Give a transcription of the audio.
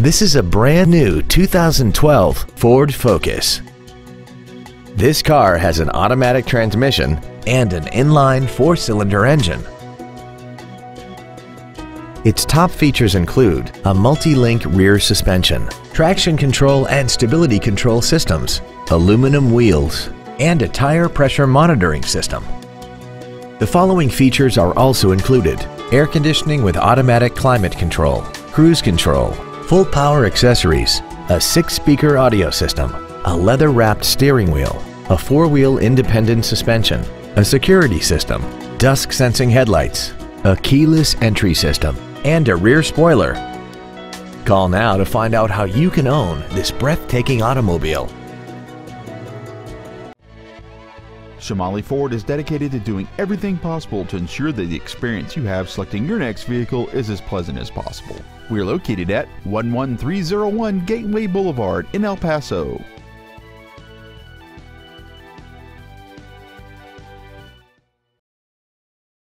This is a brand new 2012 Ford Focus. This car has an automatic transmission and an inline four-cylinder engine. Its top features include a multi-link rear suspension, traction control and stability control systems, aluminum wheels, and a tire pressure monitoring system. The following features are also included. Air conditioning with automatic climate control, cruise control, full power accessories, a six-speaker audio system, a leather-wrapped steering wheel, a four-wheel independent suspension, a security system, dusk sensing headlights, a keyless entry system, and a rear spoiler. Call now to find out how you can own this breathtaking automobile. Shamaley Ford is dedicated to doing everything possible to ensure that the experience you have selecting your next vehicle is as pleasant as possible. We are located at 11301 Gateway Boulevard in El Paso.